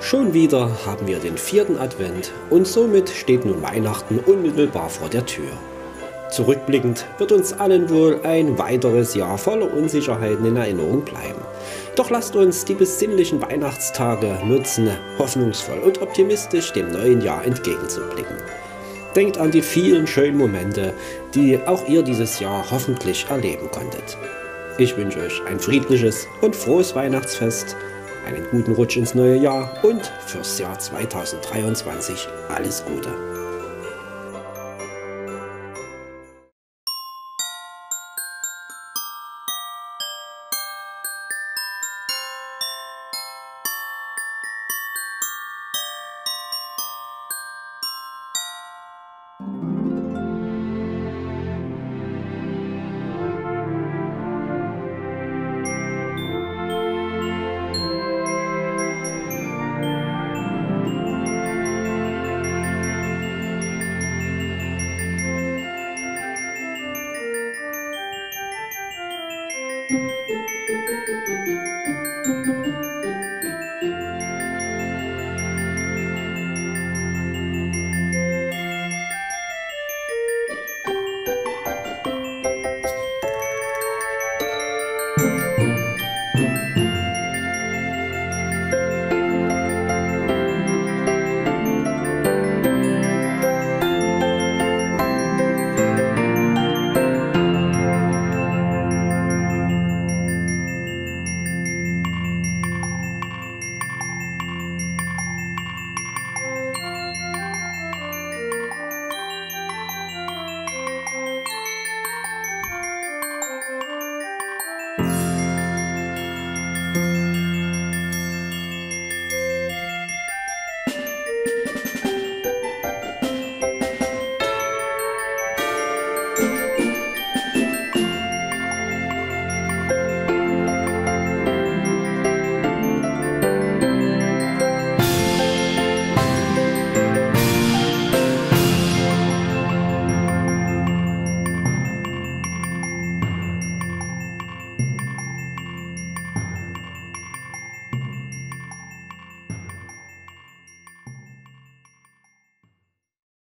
Schon wieder haben wir den vierten Advent und somit steht nun Weihnachten unmittelbar vor der Tür. Zurückblickend wird uns allen wohl ein weiteres Jahr voller Unsicherheiten in Erinnerung bleiben. Doch lasst uns die besinnlichen Weihnachtstage nutzen, hoffnungsvoll und optimistisch dem neuen Jahr entgegenzublicken. Denkt an die vielen schönen Momente, die auch ihr dieses Jahr hoffentlich erleben konntet. Ich wünsche euch ein friedliches und frohes Weihnachtsfest, einen guten Rutsch ins neue Jahr und fürs Jahr 2023 alles Gute. thank you